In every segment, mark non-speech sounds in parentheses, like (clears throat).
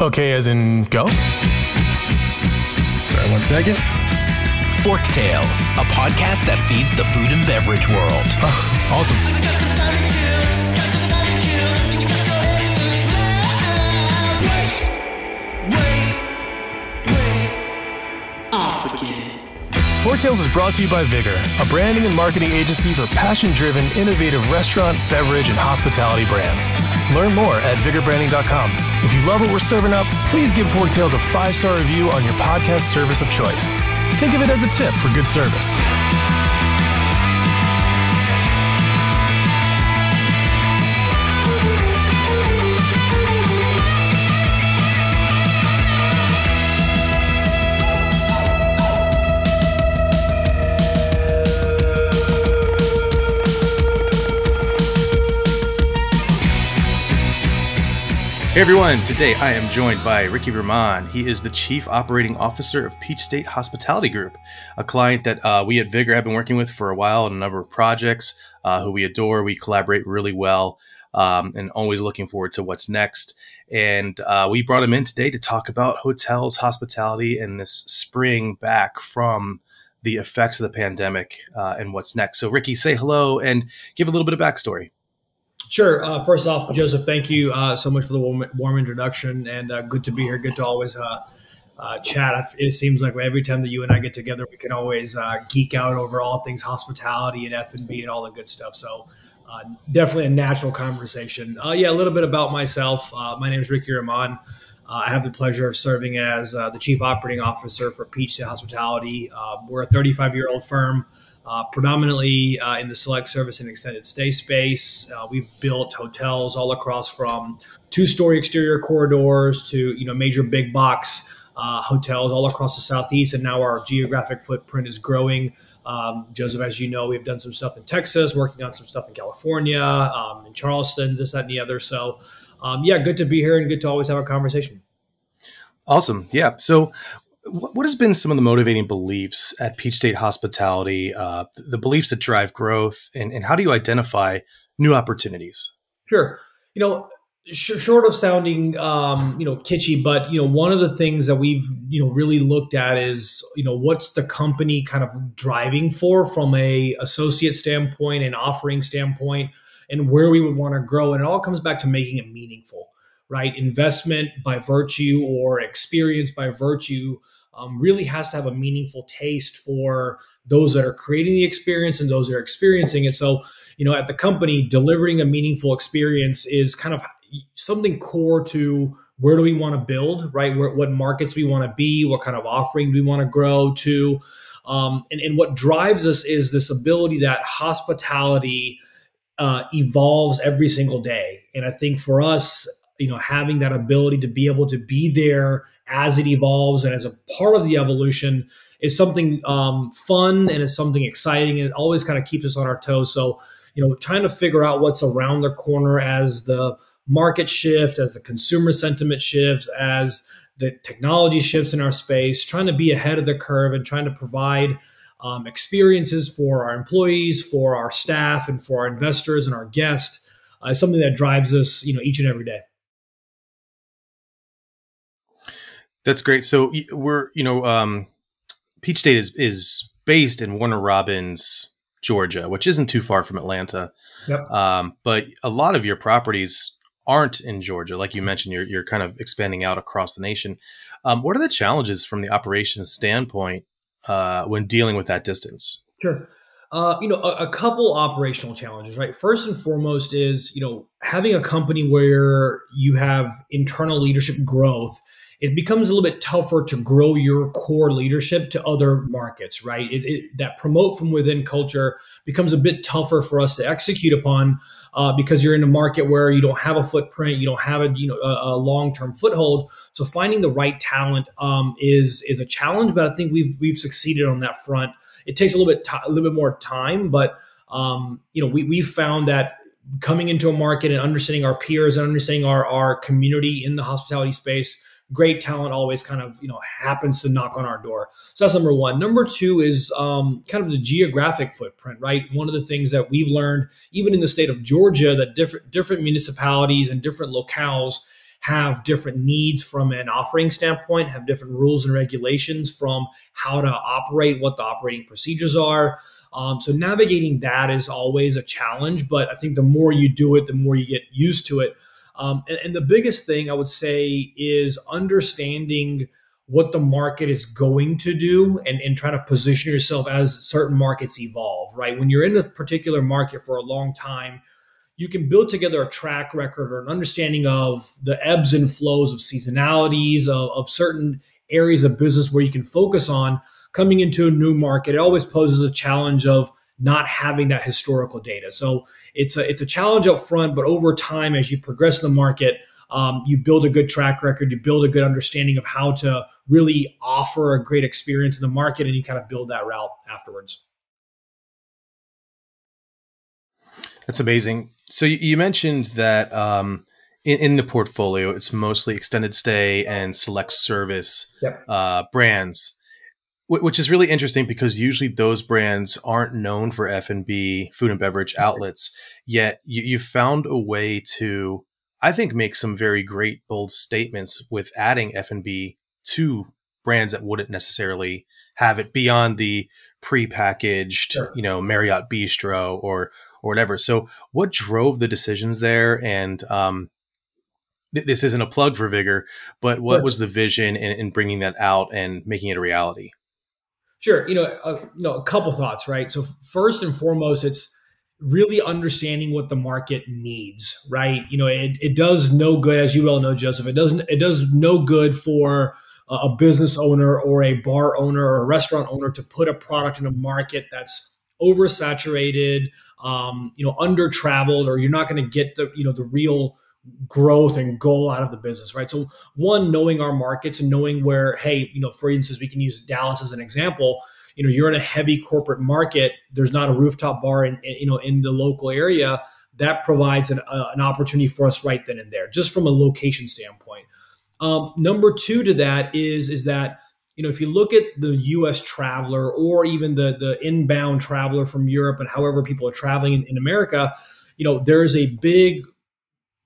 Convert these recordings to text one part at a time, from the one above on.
Okay, as in go? Sorry, one second. Fork Tales, a podcast that feeds the food and beverage world. Oh, awesome. Fork Tales is brought to you by Vigor, a branding and marketing agency for passion driven, innovative restaurant, beverage, and hospitality brands. Learn more at vigorbranding.com. If you love what we're serving up, please give Fork Tales a five star review on your podcast service of choice. Think of it as a tip for good service. Hey everyone, today I am joined by Ricky Verman. He is the Chief Operating Officer of Peach State Hospitality Group, a client that uh, we at Vigor have been working with for a while on a number of projects, uh, who we adore. We collaborate really well um, and always looking forward to what's next. And uh, we brought him in today to talk about hotels, hospitality, and this spring back from the effects of the pandemic uh, and what's next. So, Ricky, say hello and give a little bit of backstory. Sure. Uh, first off, Joseph, thank you uh, so much for the warm, warm introduction, and uh, good to be here. Good to always uh, uh, chat. It seems like every time that you and I get together, we can always uh, geek out over all things hospitality and F and B and all the good stuff. So, definitely a natural conversation. yeah, a little bit about myself. my name is Ricky Raman. I have the pleasure of serving as the Chief Operating Officer for Peach Hospitality. we're a 35 year old firm uh, predominantly uh, in the select service and extended stay space. Uh, we've built hotels all across from two-story exterior corridors to you know major big box uh, hotels all across the southeast, and now our geographic footprint is growing. Um, Joseph, as you know, we've done some stuff in Texas, working on some stuff in California, um, in Charleston, this, that, and the other. So, um, yeah, good to be here and good to always have a conversation. Awesome. Yeah. So what has been some of the motivating beliefs at Peach State Hospitality, uh, the beliefs that drive growth, and, and how do you identify new opportunities? Sure. You know, sh- short of sounding, um, you know, kitschy, but you know, one of the things that we've you know really looked at is you know what's the company kind of driving for from a associate standpoint and offering standpoint, and where we would want to grow, and it all comes back to making it meaningful right? Investment by virtue or experience by virtue um, really has to have a meaningful taste for those that are creating the experience and those that are experiencing it. So, you know, at the company, delivering a meaningful experience is kind of something core to where do we want to build, right? Where, what markets we want to be, what kind of offering do we want to grow to. Um, and, and what drives us is this ability that hospitality uh, evolves every single day. And I think for us, you know having that ability to be able to be there as it evolves and as a part of the evolution is something um, fun and it's something exciting. It always kind of keeps us on our toes. So you know trying to figure out what's around the corner as the market shift as the consumer sentiment shifts as the technology shifts in our space trying to be ahead of the curve and trying to provide um, experiences for our employees for our staff and for our investors and our guests uh, is something that drives us you know each and every day That's great. So we're, you know, um, Peach State is is based in Warner Robins, Georgia, which isn't too far from Atlanta. Yep. Um, but a lot of your properties aren't in Georgia, like you mentioned. You're you're kind of expanding out across the nation. Um, what are the challenges from the operations standpoint uh, when dealing with that distance? Sure. Uh, you know, a, a, couple operational challenges, right? First and foremost is, you know, having a company where you have internal leadership growth it becomes a little bit tougher to grow your core leadership to other markets, right? It, it, that promote from within culture becomes a bit tougher for us to execute upon uh, because you're in a market where you don't have a footprint, you don't have a you know a, a long term foothold. So finding the right talent um, is is a challenge, but I think we've we've succeeded on that front. It takes a little bit t- a little bit more time, but um, you know we we've found that coming into a market and understanding our peers and understanding our our community in the hospitality space great talent always kind of you know happens to knock on our door so that's number one number two is um, kind of the geographic footprint right one of the things that we've learned even in the state of georgia that different different municipalities and different locales have different needs from an offering standpoint, have different rules and regulations from how to operate, what the operating procedures are. Um, so navigating that is always a challenge, but I think the more you do it, the more you get used to it. Um, and, and the biggest thing I would say is understanding what the market is going to do and, and trying to position yourself as certain markets evolve, right? When you're in a particular market for a long time, you can build together a track record or an understanding of the ebbs and flows of seasonalities of, of certain areas of business where you can focus on coming into a new market. It always poses a challenge of not having that historical data. So it's a it's a challenge up front, but over time, as you progress in the market, um, you build a good track record, you build a good understanding of how to really offer a great experience in the market, and you kind of build that route afterwards. That's amazing. So you mentioned that um, in, in, the portfolio, it's mostly extended stay and select service yep. uh, brands, which is really interesting because usually those brands aren't known for F and B food and beverage outlets. Yet you, you found a way to I think make some very great bold statements with adding F&B to brands that wouldn't necessarily have it beyond the pre-packaged, sure. you know, Marriott Bistro or or whatever. So, what drove the decisions there? And um, th- this isn't a plug for Vigor, but what sure. was the vision in, in, bringing that out and making it a reality? Sure, you know, you know, a couple thoughts, right? So, first and foremost, it's really understanding what the market needs, right? You know, it, it does no good, as you well know, Joseph. It doesn't. It does no good for a business owner or a bar owner or a restaurant owner to put a product in a market that's oversaturated, um, you know, under traveled, or you're not going to get the you know the real growth and goal out of the business, right? So one, knowing our markets and knowing where, hey, you know, for instance, we can use Dallas as an example you know you're in a heavy corporate market there's not a rooftop bar in, in you know in the local area that provides an, uh, an opportunity for us right then and there just from a location standpoint um, number two to that is is that you know if you look at the us traveler or even the the inbound traveler from europe and however people are traveling in, in america you know there is a big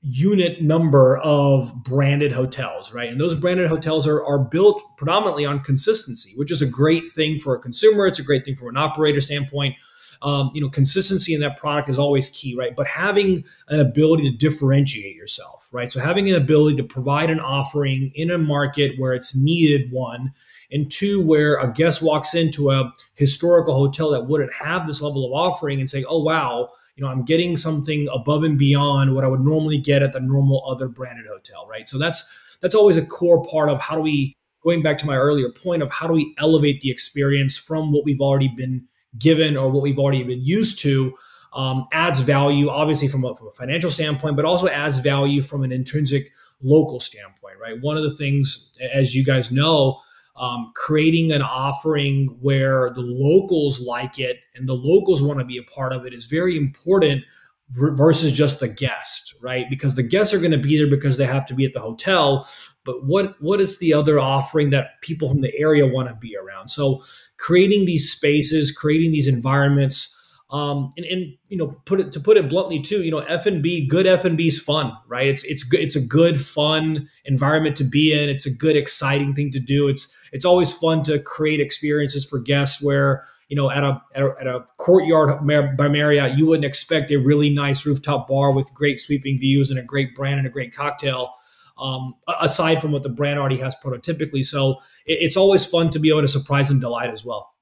unit number of branded hotels, right? And those branded hotels are, are built predominantly on consistency, which is a great thing for a consumer. It's a great thing from an operator standpoint. Um, you know, consistency in that product is always key, right? But having an ability to differentiate yourself, right? So having an ability to provide an offering in a market where it's needed, one, and two, where a guest walks into a historical hotel that wouldn't have this level of offering and say, oh, wow, you know, I'm getting something above and beyond what I would normally get at the normal other branded hotel, right? So that's that's always a core part of how do we going back to my earlier point of how do we elevate the experience from what we've already been given or what we've already been used to um, adds value obviously from a, from a financial standpoint but also adds value from an intrinsic local standpoint right one of the things as you guys know um, creating an offering where the locals like it and the locals want to be a part of it is very important versus just the guest, right? Because the guests are going to be there because they have to be at the hotel. But what what is the other offering that people from the area want to be around? So creating these spaces, creating these environments um, and, and you know, put it to put it bluntly too, you know, F and B, good F and B is fun, right? It's it's good. It's a good, fun environment to be in. It's a good, exciting thing to do. It's it's always fun to create experiences for guests where you know at a at a, at a courtyard by Marriott, you wouldn't expect a really nice rooftop bar with great sweeping views and a great brand and a great cocktail. Um, aside from what the brand already has prototypically, so it, it's always fun to be able to surprise and delight as well.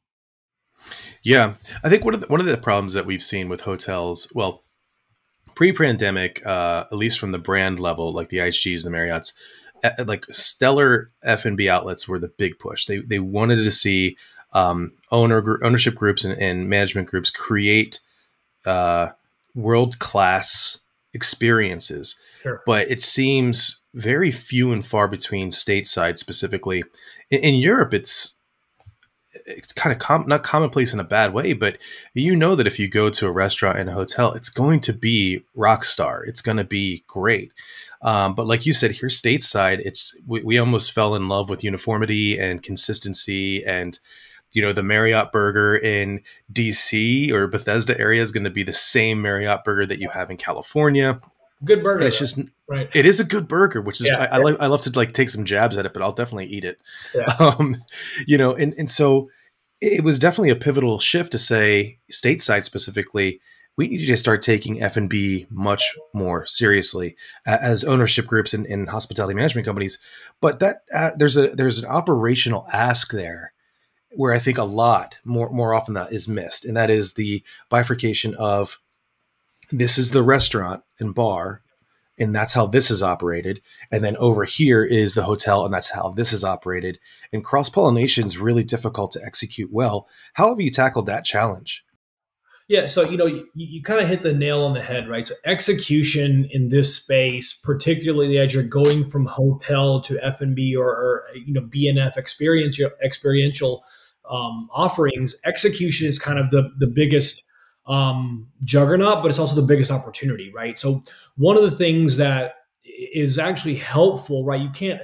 Yeah, I think one of the, one of the problems that we've seen with hotels, well, pre-pandemic, uh, at least from the brand level, like the IHGs, the Marriotts, uh, like stellar F and B outlets were the big push. They they wanted to see um, owner ownership groups and, and, management groups create uh, world class experiences. Sure. But it seems very few and far between stateside specifically. In, in Europe, it's it's kind of com- not commonplace in a bad way, but you know that if you go to a restaurant and a hotel, it's going to be rock star. It's going to be great. Um, but like you said, here stateside, it's we, we almost fell in love with uniformity and consistency and you know the Marriott burger in DC or Bethesda area is going to be the same Marriott burger that you have in California. Good burger. And it's just right. It is a good burger, which is yeah, I, I, like. I love to like take some jabs at it, but I'll definitely eat it. Yeah. (laughs) Um, you know, and and so it was definitely a pivotal shift to say stateside specifically. We need to start taking F and B much more seriously as ownership groups and, and hospitality management companies. But that uh, there's a there's an operational ask there where I think a lot more more often that is missed, and that is the bifurcation of this is the restaurant and bar and that's how this is operated. And then over here is the hotel and that's how this is operated. And cross pollination is really difficult to execute well. How have you tackled that challenge? Yeah so you know you, you kind of hit the nail on the head right? So execution in this space particularly as you're going from hotel to f&b or, or you know bnf experience experiential um, offerings execution is kind of the the biggest um, juggernaut, but it's also the biggest opportunity, right? So one of the things that is actually helpful, right? You can't.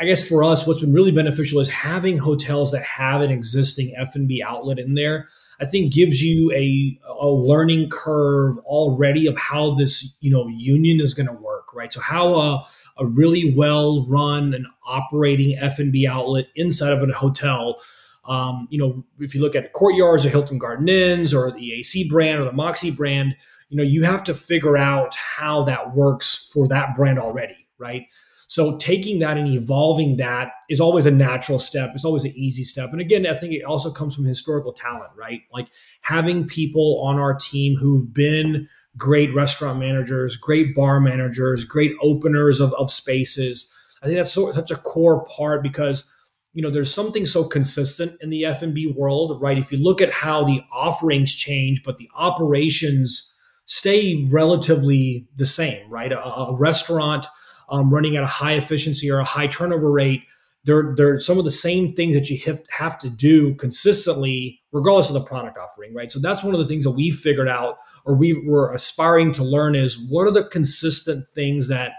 I guess for us, what's been really beneficial is having hotels that have an existing F and B outlet in there. I think gives you a, a learning curve already of how this you know union is going to work, right? So how a, a really well run and operating F and B outlet inside of a hotel um, you know, if you look at Courtyards or Hilton Garden Inns or the AC brand or the Moxy brand, you know, you have to figure out how that works for that brand already, right? So taking that and evolving that is always a natural step. It's always an easy step. And again, I think it also comes from historical talent, right? Like having people on our team who've been great restaurant managers, great bar managers, great openers of, of spaces. I think that's so, such a core part because you know there's something so consistent in the f&b world right? If you look at how the offerings change but the operations stay relatively the same right? A, a restaurant um, running at a high efficiency or a high turnover rate they're, they're some of the same things that you have, have to do consistently regardless of the product offering right? So that's one of the things that we figured out or we were aspiring to learn is what are the consistent things that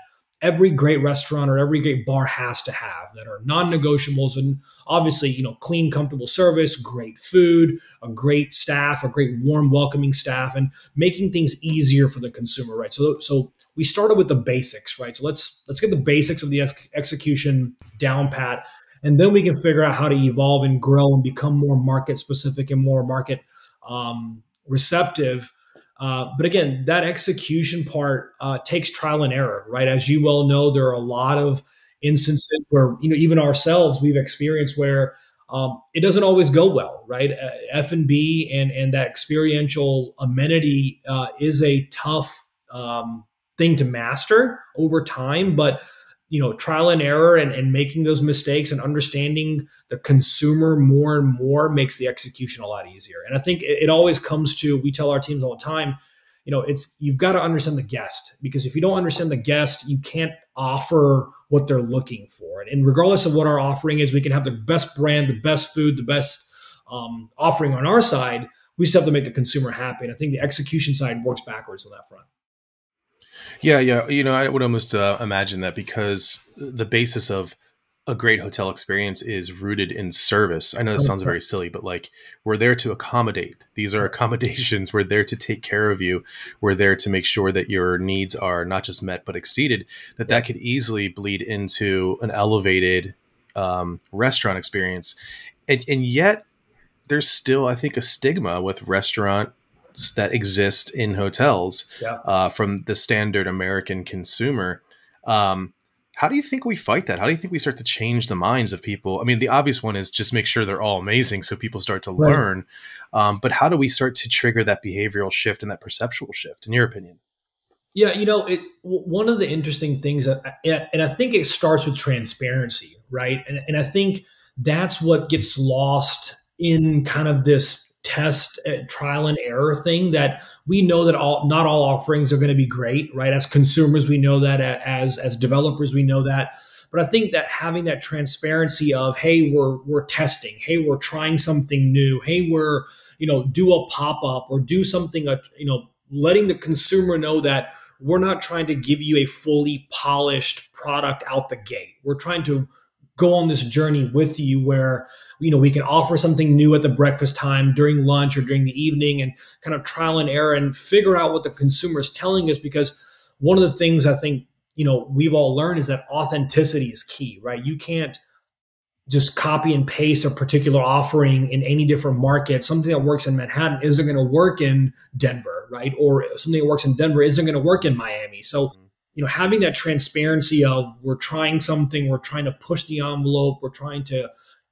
every great restaurant or every great bar has to have that are non-negotiables and obviously you know clean comfortable service great food a great staff a great warm welcoming staff and making things easier for the consumer right? So so we started with the basics right? So let's let's get the basics of the ex- execution down pat and then we can figure out how to evolve and grow and become more market specific and more market um, receptive uh, but again, that execution part uh, takes trial and error, right? As you well know, there are a lot of instances where you know even ourselves we've experienced where um, it doesn't always go well, right? Uh, F and B and and that experiential amenity uh, is a tough um, thing to master over time, but you know trial and error and, and making those mistakes and understanding the consumer more and more makes the execution a lot easier. And i think it, it always comes to we tell our teams all the time you know it's you've got to understand the guest because if you don't understand the guest you can't offer what they're looking for. And, and regardless of what our offering is we can have the best brand the best food the best um, offering on our side we still have to make the consumer happy. And i think the execution side works backwards on that front yeah, yeah. You know, I would almost uh, imagine that because the basis of a great hotel experience is rooted in service. I know this sounds very silly, but like we're there to accommodate. These are accommodations. (laughs) We're there to take care of you. We're there to make sure that your needs are not just met but exceeded. That that could easily bleed into an elevated um, restaurant experience, and, and yet there's still, I think, a stigma with restaurant that exist in hotels yeah. uh, from the standard American consumer. Um, how do you think we fight that? How do you think we start to change the minds of people? I mean, the obvious one is just make sure they're all amazing so people start to right. learn. Um, but how do we start to trigger that behavioral shift and that perceptual shift, in your opinion? Yeah, you know, it, one of the interesting things, that, and I think it starts with transparency, right? And, and I think that's what gets lost in kind of this test uh, trial and error thing that we know that all not all offerings are going to be great right? As consumers we know that as as developers we know that. But i think that having that transparency of hey we're we're testing. Hey we're trying something new. Hey we're you know do a pop-up or do something uh, you know letting the consumer know that we're not trying to give you a fully polished product out the gate. We're trying to go on this journey with you where you know we can offer something new at the breakfast time during lunch or during the evening and kind of trial and error and figure out what the consumer is telling us because one of the things I think you know we've all learned is that authenticity is key, right? You can't just copy and paste a particular offering in any different market. Something that works in Manhattan isn't going to work in Denver, right? Or something that works in Denver isn't going to work in Miami. So, mm-hmm. You know, having that transparency of we're trying something, we're trying to push the envelope, we're trying to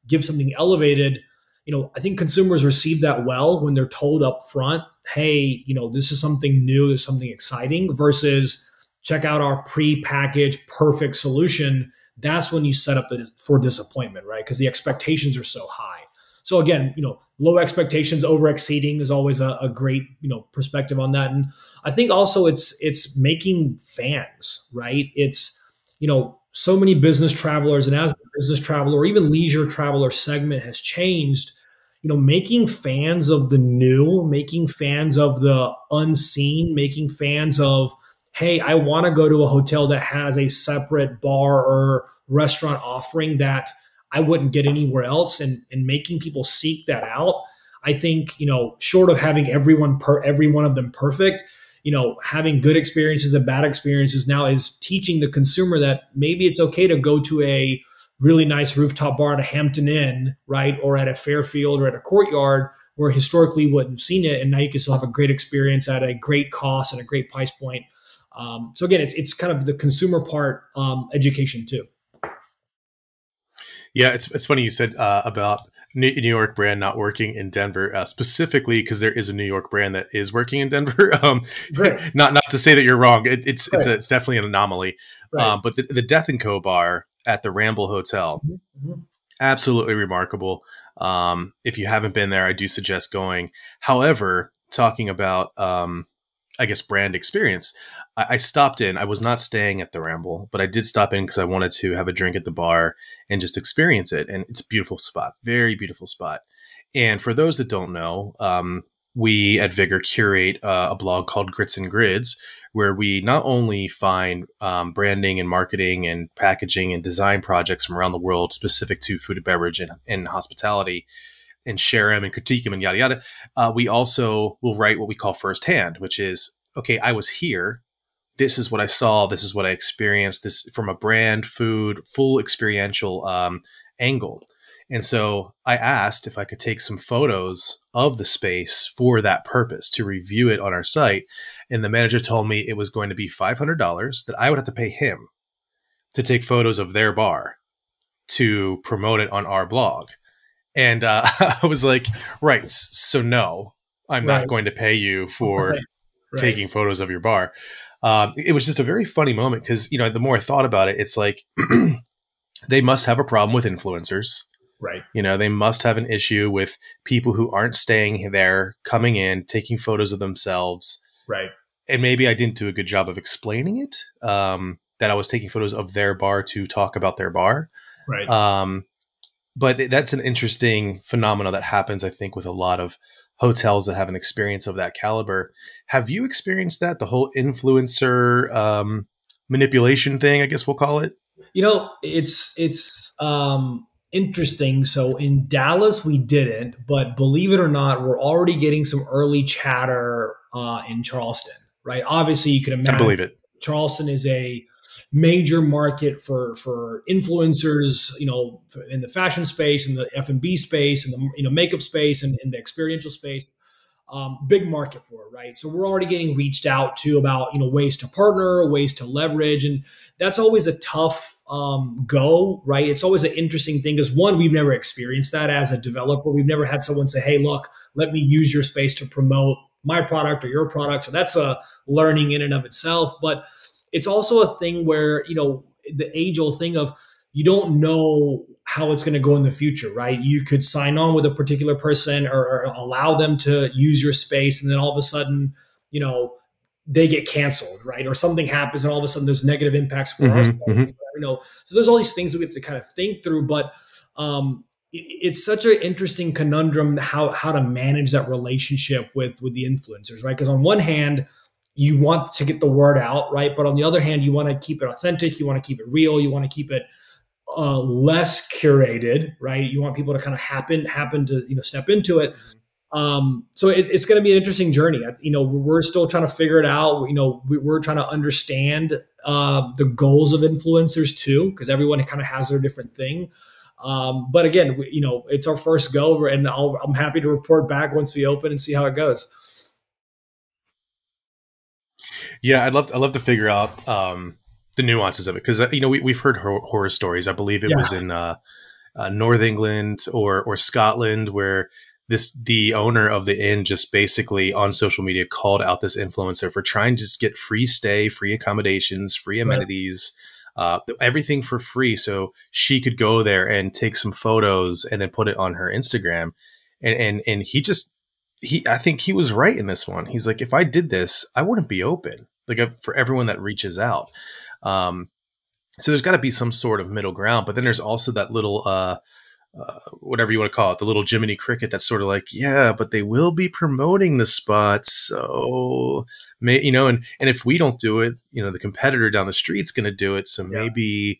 give something elevated. You know, I think consumers receive that well when they're told up front, hey, you know, this is something new, this is something exciting versus check out our pre-packaged perfect solution that's when you set up the, for disappointment, right? Because the expectations are so high. So again, you know, low expectations, over exceeding is always a, a, great, you know, perspective on that. And I think also it's it's making fans, right? It's, you know, so many business travelers, and as the business traveler or even leisure traveler segment has changed, you know, making fans of the new, making fans of the unseen, making fans of hey, I want to go to a hotel that has a separate bar or restaurant offering that I wouldn't get anywhere else and, and making people seek that out. I think, you know, short of having everyone per every one of them perfect, you know, having good experiences and bad experiences now is teaching the consumer that maybe it's okay to go to a really nice rooftop bar at a Hampton Inn, right? Or at a Fairfield or at a courtyard where historically you wouldn't have seen it. And now you can still have a great experience at a great cost and a great price point um, so again, it's it's kind of the consumer part um, education too. Yeah, it's it's funny you said uh, about New York brand not working in Denver uh, specifically because there is a New York brand that is working in Denver. (laughs) Um, right. (laughs) Not not to say that you're wrong. It, it's right. it's a, it's definitely an anomaly. Right. Um, but the, the Death and Co bar at the Ramble Hotel, mm-hmm. mm-hmm. absolutely remarkable. Um, if you haven't been there, I do suggest going. However, talking about um, I guess brand experience. I, stopped in. I was not staying at the Ramble, but I did stop in because I wanted to have a drink at the bar and just experience it. And it's a beautiful spot, very beautiful spot. And for those that don't know, um, we at Vigor curate uh, a blog called Grits and Grids, where we not only find um, branding and marketing and packaging and design projects from around the world specific to food and beverage and, and hospitality and share them and critique them and yada yada. Uh, we also will write what we call firsthand, which is okay, I was here this is what I saw, this is what I experienced, this from a brand, food, full experiential um, angle. And so I asked if I could take some photos of the space for that purpose to review it on our site. And the manager told me it was going to be $500 that I would have to pay him to take photos of their bar to promote it on our blog. And uh, (laughs) I was like, right, so no, I'm right. not going to pay you for right. Right. taking photos of your bar. Um, it was just a very funny moment because you know the more I thought about it, it's like (clears throat) they must have a problem with influencers, right? You know, they must have an issue with people who aren't staying there, coming in, taking photos of themselves, right? And maybe I didn't do a good job of explaining it. Um, that I was taking photos of their bar to talk about their bar, right? Um, but that's an interesting phenomenon that happens, I think, with a lot of hotels that have an experience of that caliber. Have you experienced that? The whole influencer um, manipulation thing, I guess we'll call it. You know, it's it's um, interesting. So in Dallas, we didn't, but believe it or not, we're already getting some early chatter uh, in Charleston. Right? Obviously, you can imagine. I believe it. Charleston is a major market for for influencers, you know, in the fashion space, in the F and B space, in the you know makeup space, and in the experiential space. Um, big market for it, right? So we're already getting reached out to about you know ways to partner, ways to leverage, and that's always a tough um, go, right? It's always an interesting thing because one, we've never experienced that as a developer. We've never had someone say, "Hey, look, let me use your space to promote my product or your product." So that's a learning in and of itself, but it's also a thing where you know the age old thing of you don't know how it's going to go in the future, right? You could sign on with a particular person or, or, allow them to use your space, and then all of a sudden, you know, they get canceled, right? Or something happens, and all of a sudden, there's negative impacts for mm-hmm, us. Mm-hmm. You know, so there's all these things that we have to kind of think through, but um, it, it's such an interesting conundrum how how to manage that relationship with with the influencers, right? Because on one hand, you want to get the word out, right? But on the other hand, you want to keep it authentic, you want to keep it real, you want to keep it uh, less curated, right? You want people to kind of happen happen to you know step into it. um, so it, it's going to be an interesting journey. You know, we're still trying to figure it out. You know, we're trying to understand uh, the goals of influencers too, because everyone kind of has their different thing. Um, but again, we, you know, it's our first go, and i am happy to report back once we open and see how it goes. Yeah, I'd love to, I'd love to figure out um, the nuances of it because uh, you know we, we've heard horror, horror stories. I believe it yeah. was in uh, uh, North England or or Scotland where this the owner of the inn just basically on social media called out this influencer for trying to just get free stay, free accommodations, free amenities. Right uh, everything for free. So she could go there and take some photos and then put it on her Instagram. And, and, and he just, he, I think he was right in this one. He's like, if I did this, I wouldn't be open like uh, for everyone that reaches out. Um, so there's got to be some sort of middle ground, but then there's also that little, uh, uh, whatever you want to call it, the little Jiminy Cricket that's sort of like, yeah, but they will be promoting the spot, So, may, you know, and, and if we don't do it, you know, the competitor down the street's going to do it. So yeah. maybe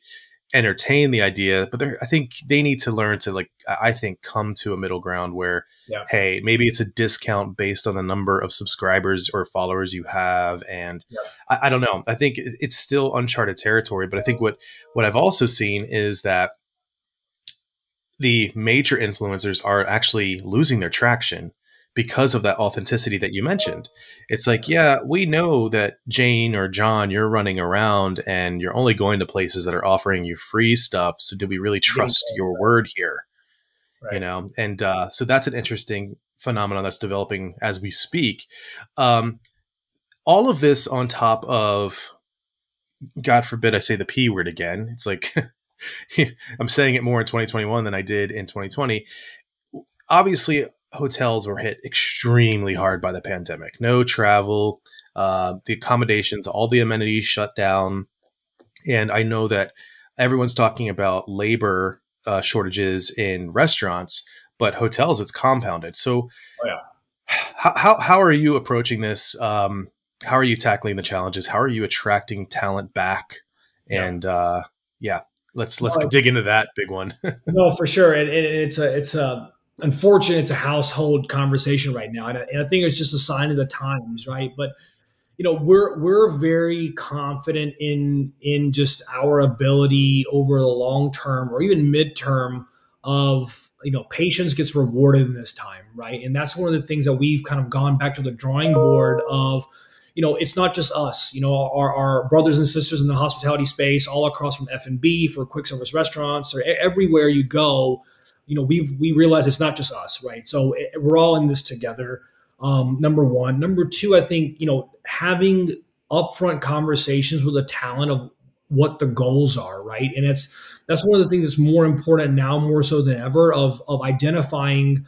entertain the idea, but I think they need to learn to like, I think come to a middle ground where, yeah. Hey, maybe it's a discount based on the number of subscribers or followers you have. And yeah. I, I don't know. I think it's still uncharted territory, but I think what, what I've also seen is that the major influencers are actually losing their traction because of that authenticity that you mentioned. It's like, yeah, we know that Jane or John, you're running around and you're only going to places that are offering you free stuff. So do we really trust your word here? Right. You know, and uh, so that's an interesting phenomenon that's developing as we speak. Um, all of this on top of, God forbid I say the P word again. It's like (laughs) I'm saying it more in 2021 than I did in 2020. Obviously, hotels were hit extremely hard by the pandemic. No travel, uh, the accommodations, all the amenities shut down. And I know that everyone's talking about labor uh, shortages in restaurants, but hotels, it's compounded. So, oh, yeah. how, how, how are you approaching this? Um, how are you tackling the challenges? How are you attracting talent back? And yeah, uh, yeah let's let's dig into that big one. (laughs) no, for sure, and, and, it's a it's a unfortunate it's a household conversation right now, and I, and I think it's just a sign of the times, right? But you know we're we're very confident in in just our ability over the long term or even midterm of you know patience gets rewarded in this time right and that's one of the things that we've kind of gone back to the drawing board of you know, it's not just us. You know, our, our brothers and sisters in the hospitality space, all across from F and B for quick service restaurants, or everywhere you go. You know, we've we realize it's not just us, right? So it, we're all in this together. Um, number one, number two, I think you know having upfront conversations with the talent of what the goals are, right? And it's that's one of the things that's more important now, more so than ever, of of identifying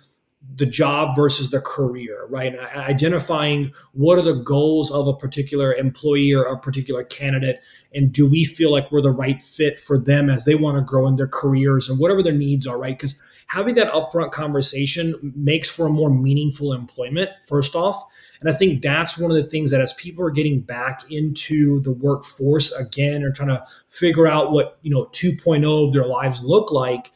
the job versus the career, right? identifying what are the goals of a particular employee or a particular candidate, and do we feel like we're the right fit for them as they want to grow in their careers and whatever their needs are, right? Because having that upfront conversation makes for a more meaningful employment, first off. And I think that's one of the things that as people are getting back into the workforce again or trying to figure out what, you know, 2.0 of their lives look like,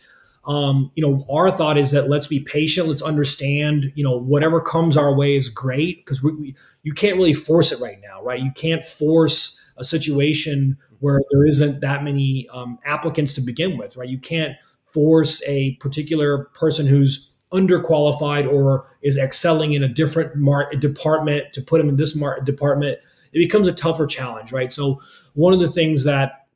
um, you know, our thought is that let's be patient. Let's understand, you know, whatever comes our way is great because we, we, you can't really force it right now, right? You can't force a situation where there isn't that many um, applicants to begin with, right? You can't force a particular person who's underqualified or is excelling in a different mar- department to put them in this mar- department. It becomes a tougher challenge, right? So one of the things that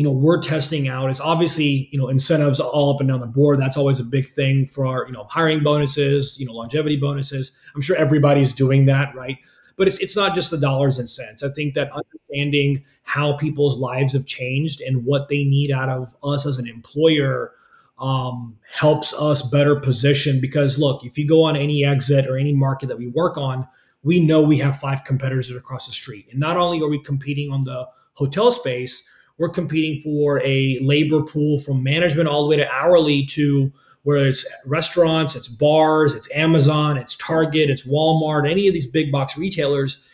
you know we're testing out. It's obviously you know incentives all up and down the board. That's always a big thing for our you know hiring bonuses you know longevity bonuses. I'm sure everybody's doing that right? But it's, it's not just the dollars and cents. I think that understanding how people's lives have changed and what they need out of us as an employer um, helps us better position because look if you go on any exit or any market that we work on we know we have five competitors across the street. And not only are we competing on the hotel space we're competing for a labor pool from management all the way to hourly to where it's restaurants, it's bars, it's Amazon, it's Target, it's Walmart, any of these big box retailers,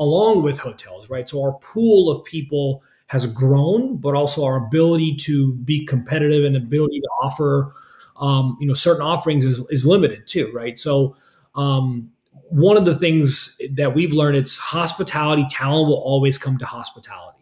along with hotels, right? So our pool of people has grown, but also our ability to be competitive and ability to offer, um, you know, certain offerings is, is limited too, right? So um, one of the things that we've learned it's hospitality talent will always come to hospitality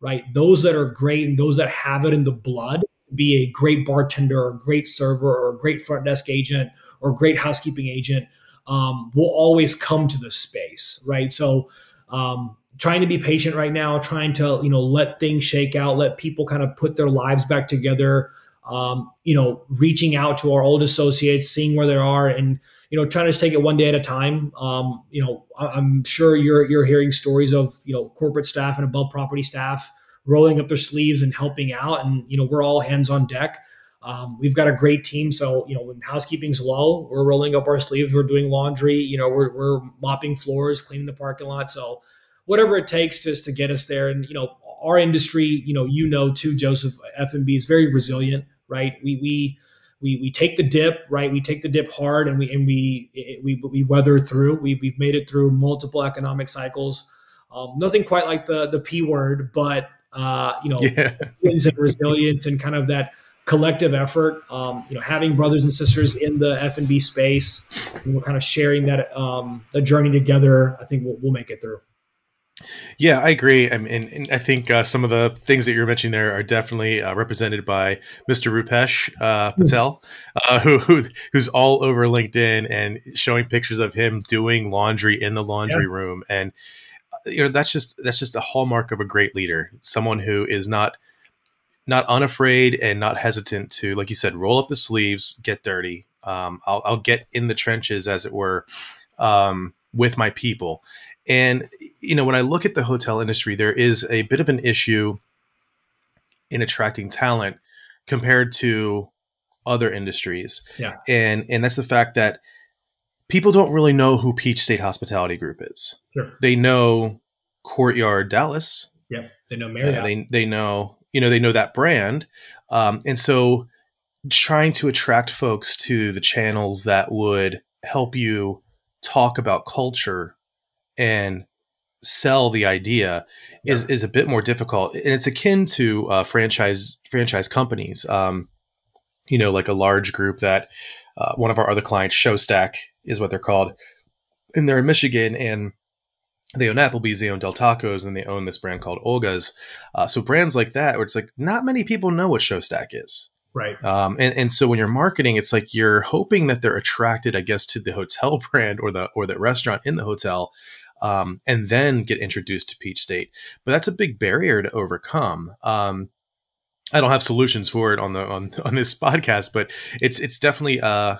right? Those that are great and those that have it in the blood be a great bartender or a great server or a great front desk agent or great housekeeping agent um, will always come to the space right? So um, trying to be patient right now trying to you know let things shake out let people kind of put their lives back together um, you know reaching out to our old associates seeing where they are and you know, trying to take it one day at a time. Um, you know, I'm sure you're you're hearing stories of you know corporate staff and above property staff rolling up their sleeves and helping out, and you know we're all hands on deck. Um, we've got a great team, so you know when housekeeping's low, we're rolling up our sleeves. We're doing laundry. You know, we're we're mopping floors, cleaning the parking lot. So whatever it takes just to get us there. And you know, our industry, you know, you know too, Joseph, F and B is very resilient, right? We we we we take the dip, right? We take the dip hard, and we and we we we weather through. We we've made it through multiple economic cycles. Um, nothing quite like the the p word, but uh, you know, yeah. and resilience and kind of that collective effort. Um, you know, having brothers and sisters in the F and B space, and we're kind of sharing that um, the journey together. I think we'll, we'll make it through. Yeah, I agree. I mean, and I think uh, some of the things that you're mentioning there are definitely uh, represented by Mr. Rupesh uh, hmm. Patel, uh, who, who, who's all over LinkedIn and showing pictures of him doing laundry in the laundry yeah. room, and uh, you know that's just that's just a hallmark of a great leader, someone who is not not unafraid and not hesitant to, like you said, roll up the sleeves, get dirty. Um, I'll, I'll get in the trenches, as it were, um, with my people and, you know, when I look at the hotel industry, there is a bit of an issue in attracting talent compared to other industries. Yeah. And and that's the fact that people don't really know who Peach State Hospitality Group is. Sure. They know Courtyard Dallas. Yeah. They know Marriott. Uh, they they know, you know, they know that brand. Um, and so trying to attract folks to the channels that would help you talk about culture and sell the idea yeah. is is a bit more difficult, and it's akin to uh, franchise franchise companies. Um, you know, like a large group that uh, one of our other clients, Showstack, is what they're called, and they're in Michigan, and they own Applebee's, they own Del Tacos, and they own this brand called Olga's. Uh, so brands like that, where it's like not many people know what Showstack is. Right. Um, and, and so when you're marketing, it's like you're hoping that they're attracted, I guess, to the hotel (laughs) brand or the or the restaurant in the hotel, um, and then get introduced to Peach State. But that's a big barrier to overcome. Um, I don't have solutions for it on the on (laughs) on this podcast, but it's it's definitely uh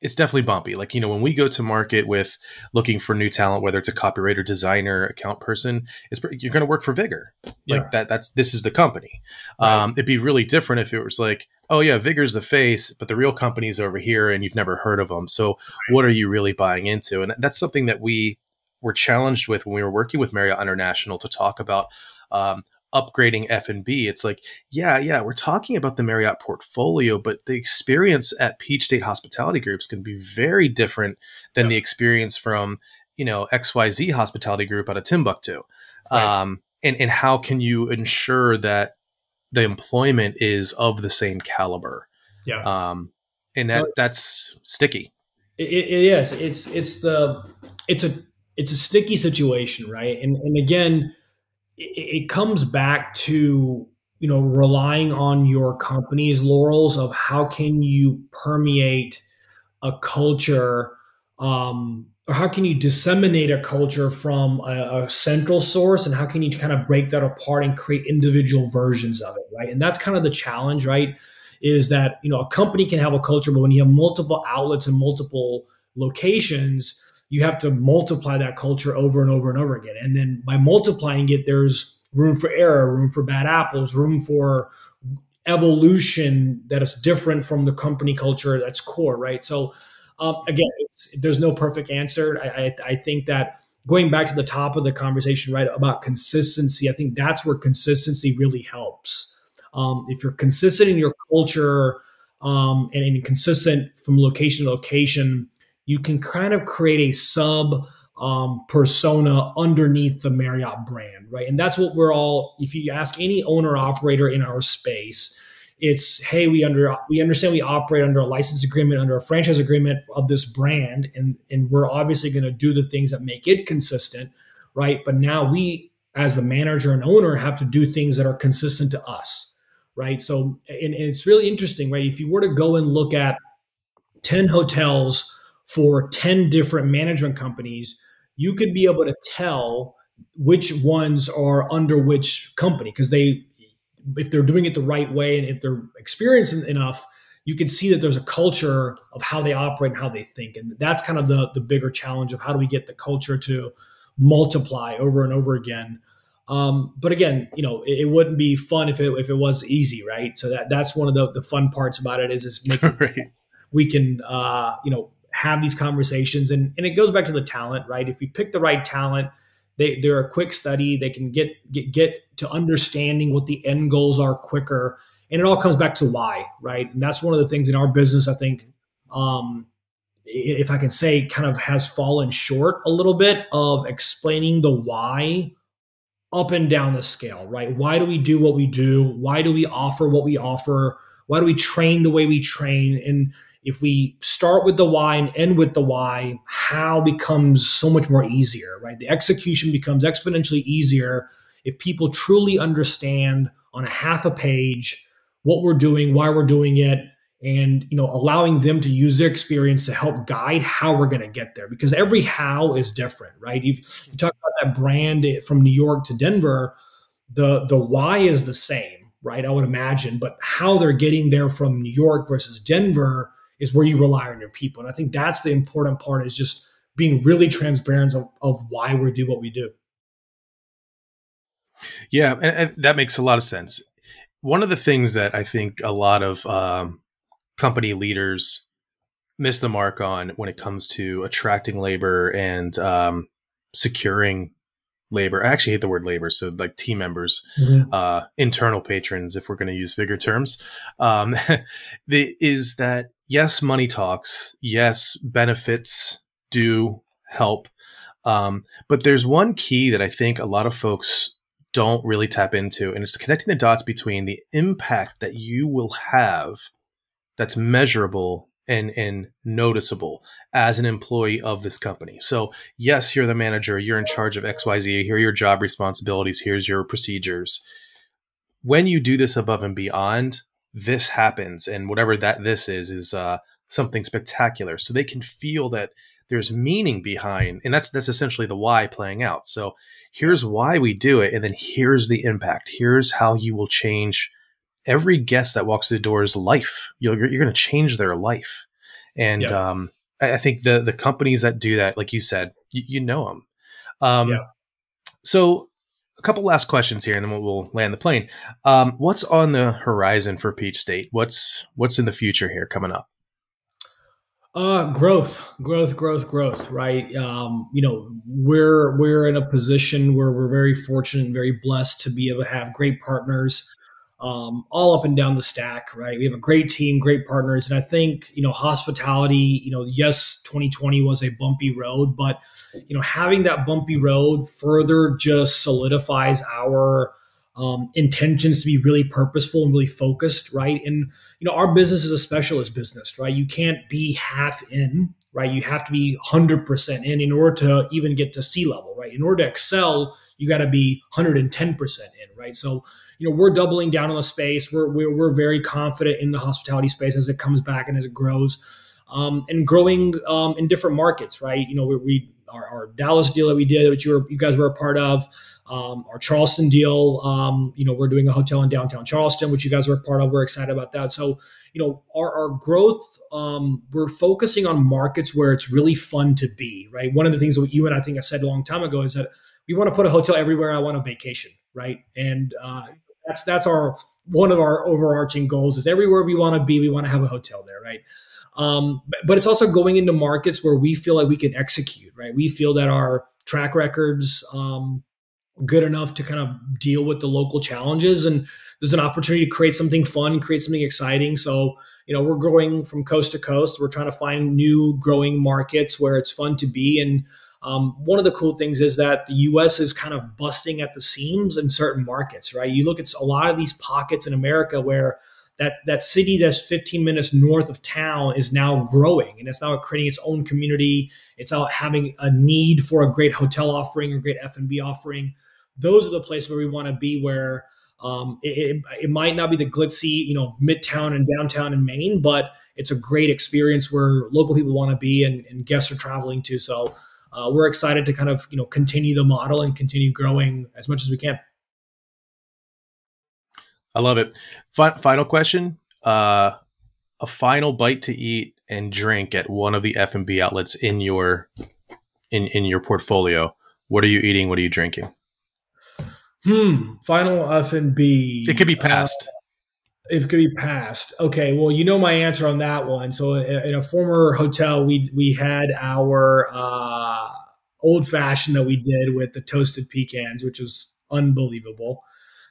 it's definitely bumpy. Like you know, when we go to market with looking for new talent, whether it's a copywriter, designer, account person, it's you're going to work for Vigor. Yeah. Like that. That's this is the company. Right. Um, it'd be really different if it was like, oh yeah, Vigor's the face, but the real company's over here, and you've never heard of them. So right. what are you really buying into? And that's something that we were challenged with when we were working with Marriott International to talk about um, upgrading F&B. It's like, yeah, yeah, we're talking about the Marriott portfolio, but the experience at Peach State Hospitality Groups can be very different than the experience from, you know, XYZ Hospitality Group out of Timbuktu. Right. Um, and, and how can you ensure that the employment is of the same caliber? Yeah. Um, and that that's sticky. It, it is. It's it's the it's a it's a sticky situation, right? And and again, it, it comes back to you know relying on your company's laurels of how can you permeate a culture um, or how can you disseminate a culture from a, a, central source and how can you kind of break that apart and create individual versions of it right and that's kind of the challenge right is that you know a company can have a culture but when you have multiple outlets and multiple locations you have to multiply that culture over and over and over again. And then by multiplying it, there's room for error, room for bad apples, room for evolution that is different from the company culture that's core, right? So um, again, there's no perfect answer. I, I, I think that going back to the top of the conversation, right, about consistency, I think that's where consistency really helps. Um, if you're consistent in your culture um, and, and consistent from location to location, you can kind of create a sub um, persona underneath the Marriott brand, right? And that's what we're all, if you ask any owner operator in our space, it's hey, we under we understand we operate under a license agreement, under a franchise agreement of this brand, and and we're obviously going to do the things that make it consistent, right? But now we, as the manager and owner, have to do things that are consistent to us, right? So, and, and it's really interesting, right? If you were to go and look at ten hotels for ten different management companies, you could be able to tell which ones are under which company because they if they're doing it the right way and if they're experienced enough, you can see that there's a culture of how they operate and how they think. And that's kind of the, the bigger challenge of how do we get the culture to multiply over and over again. Um, but again, you know, it, it, wouldn't be fun if it, if it was easy, right? So that, that's one of the, the fun parts about it is, is making, (laughs) right. we can, uh, you know, have these conversations and, and it goes back to the talent, right? If you pick the right talent, they, they're a quick study. They can get, get, get to understanding what the end goals are quicker. And it all comes back to why, right? And that's one of the things in our business, I think, um, if I can say, kind of has fallen short a little bit of explaining the why up and down the scale, right? Why do we do what we do? Why do we offer what we offer? Why do we train the way we train? And if we start with the why and end with the why, how becomes so much more easier, right? The execution becomes exponentially easier if people truly understand on a half a page what we're doing, why we're doing it, and you know allowing them to use their experience to help guide how we're going to get there because every how is different right you you talk about that brand from new york to denver the the why is the same right i would imagine but how they're getting there from new york versus denver is where you rely on your people and i think that's the important part is just being really transparent of, of why we do what we do yeah, and, and, that makes a lot of sense. One of the things that I think a lot of um, company leaders miss the mark on when it comes to attracting labor and um, securing labor. I actually hate the word labor, so like team members, mm-hmm. uh, internal patrons, if we're going to use bigger terms, um, (laughs) the, is that yes, money talks. Yes, benefits do help. Um, but there's one key that I think a lot of folks don't really tap into, and it's connecting the dots between the impact that you will have that's measurable and and noticeable as an employee of this company. So, yes, you're the manager, you're in charge of XYZ, here are your job responsibilities, here's your procedures. When you do this above and beyond, this happens and whatever that this is is uh, something spectacular. So they can feel that there's meaning behind and that's that's essentially the why playing out. So, here's why we do it, and then here's the impact. Here's how you will change every guest that walks through the door's life. You're, you're going to change their life. And yeah. um, I, I, think the the companies that do that, like you said, you, you know them. Um, yeah. So a couple last questions here, and then we'll, we'll land the plane. Um, what's on the horizon for Peach State? What's what's in the future here coming up? Uh, growth, growth, growth, growth. Right. Um, you know, we're we're in a position where we're very fortunate and very blessed to be able to have great partners, um, all up and down the stack. Right. We have a great team, great partners, and I think you know hospitality. You know, yes, 2020 was a bumpy road, but you know, having that bumpy road further just solidifies our um, intentions to be really purposeful and really focused, right? And you know, our business is a specialist business, right? You can't be half in, right? You have to be hundred percent in in order to even get to C level, right? In order to excel, you got to be hundred and ten percent in, right? So you know, we're doubling down on the space. We're, we're we're very confident in the hospitality space as it comes back and as it grows, um, and growing um, in different markets, right? You know, we, we our, our Dallas deal that we did, which you were you guys were a part of. Um, our Charleston deal, um, you know, we're doing a hotel in downtown Charleston, which you guys were a part of. We're excited about that. So, you know, our, our growth, um, we're focusing on markets where it's really fun to be, right? One of the things that you and I think I said a long time ago is that we want to put a hotel everywhere I want a vacation, right? And uh, that's that's our one of our overarching goals is everywhere we want to be, we want to have a hotel there, right? Um, but it's also going into markets where we feel like we can execute, right? We feel that our track records, um, good enough to kind of deal with the local challenges and there's an opportunity to create something fun create something exciting so you know we're growing from coast to coast we're trying to find new growing markets where it's fun to be and um, one of the cool things is that the us is kind of busting at the seams in certain markets right? You look at a lot of these pockets in america where that that city that's 15 minutes north of town is now growing and it's now creating its own community. It's out having a need for a great hotel offering or great f&b offering. Those are the places where we want to be where um, it, it, might not be the glitzy you know midtown and downtown in maine but it's a great experience where local people want to be and, and guests are traveling to. So uh, we're excited to kind of you know continue the model and continue growing as much as we can I love it. F- final question: uh, a final bite to eat and drink at one of the F and B outlets in your in in your portfolio. What are you eating? What are you drinking? Hmm. Final F and B. It could be passed. Uh, it could be passed. Okay. Well, you know my answer on that one. So in a former hotel, we we had our uh, old fashioned that we did with the toasted pecans, which was unbelievable.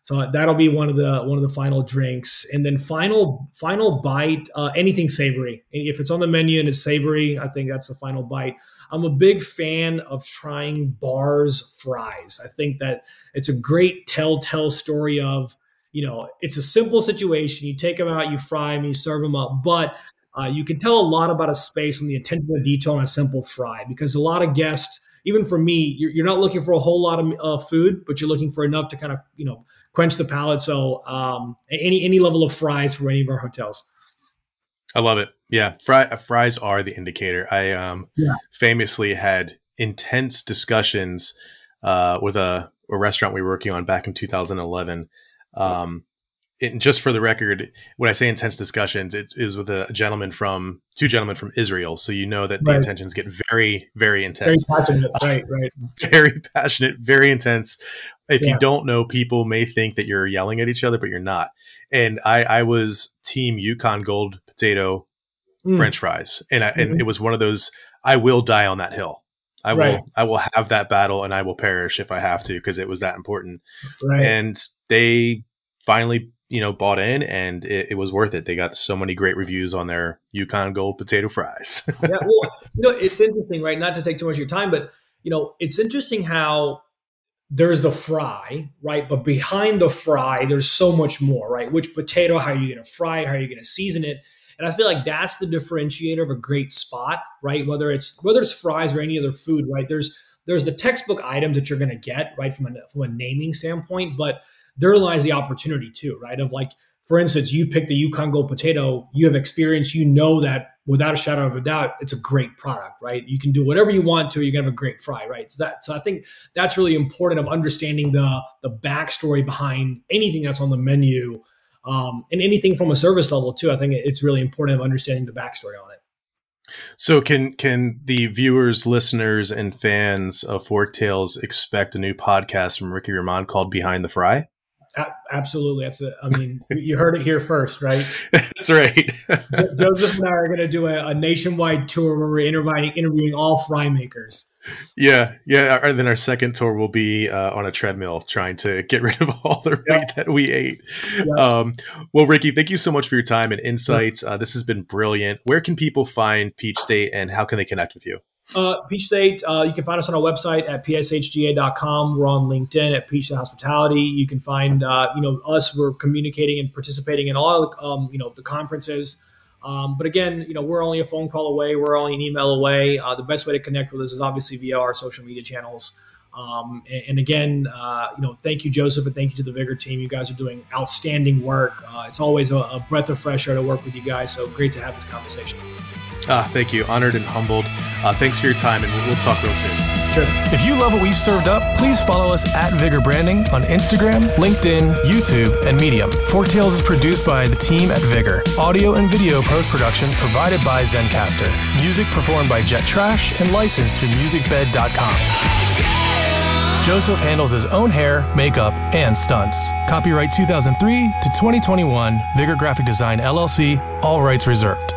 So that'll be one of the one of the final drinks, and then final final bite. Uh, anything savory. If it's on the menu and it's savory, I think that's the final bite. I'm a big fan of trying bars fries. I think that it's a great telltale story of you know it's a simple situation. You take them out, you fry them, you serve them up, but uh, you can tell a lot about a space and the attention to detail on a simple fry because a lot of guests even for me, you're, you're, not looking for a whole lot of uh, food, but you're looking for enough to kind of you know quench the palate. So um, any any level of fries for any of our hotels. I love it. Yeah, fry, uh, fries are the indicator. I um, yeah. famously had intense discussions uh, with a, a, restaurant we were working on back in 2011. Um, it, just for the record, when I say intense discussions, it's is with a gentleman from two gentlemen from Israel. So you know that right. the intentions get very, very intense. Very passionate, (laughs) right, right. very passionate, very intense. If yeah. you don't know, people may think that you're yelling at each other, but you're not. And I, I was team Yukon Gold potato mm. French fries, and I, mm-hmm. and it was one of those. I will die on that hill. I right. will I will have that battle and I will perish if I have to because it was that important. Right. And they finally you know bought in and it, it, was worth it. They got so many great reviews on their yukon gold potato fries. (laughs) Yeah well you know it's interesting right not to take too much of your time but you know it's interesting how there's the fry right but behind the fry there's so much more right? Which potato how are you going to fry how are you going to season it? And i feel like that's the differentiator of a great spot right? Whether it's whether it's fries or any other food right? There's there's the textbook items that you're going to get right from a from a naming standpoint but there lies the opportunity too, right? Of like, for instance, you pick the Yukon Gold potato, you have experience, you know that without a shadow of a doubt, it's a great product, right? You can do whatever you want to, you're gonna have a great fry, right? So that so I think that's really important of understanding the the backstory behind anything that's on the menu. Um, and anything from a service level too. I think it's really important of understanding the backstory on it. So can can the viewers, listeners, and fans of Forktales expect a new podcast from Ricky Raman called Behind the Fry? Absolutely. That's a, I mean, you heard it here first, right? (laughs) That's right. Joseph and I are going to do a, a, nationwide tour where we're interviewing, interviewing all fry makers. Yeah. Yeah. And then our second tour will be uh, on a treadmill trying to get rid of all the meat that we ate. Um, well, Ricky, thank you so much for your time and insights. Uh, this has been brilliant. Where can people find Peach State and how can they connect with you? Uh, Peach State, uh, you can find us on our website at pshga.com. We're on LinkedIn at Peach State Hospitality. You can find, uh, you know, us. We're communicating and participating in all, um, you know, the conferences. Um, but again, you know, we're only a phone call away. We're only an email away. Uh, the best way to connect with us is obviously via our social media channels. Um, and, and, again, uh, you know, thank you, Joseph, and thank you to the Vigor team. You guys are doing outstanding work. Uh, it's always a, a breath of fresh air to work with you guys. So great to have this conversation. Ah, thank you. Honored and humbled. Uh, thanks for your time, and we'll, we'll talk real soon. Sure. If you love what we've served up, please follow us at Vigor Branding on Instagram, LinkedIn, YouTube, and Medium. Forktales is produced by the team at Vigor. Audio and video post productions provided by Zencastr. Music performed by Jet Trash and licensed through musicbed.com. Joseph handles his own hair, makeup, and stunts. Copyright 2003 to 2021, Vigor Graphic Design LLC, all rights reserved.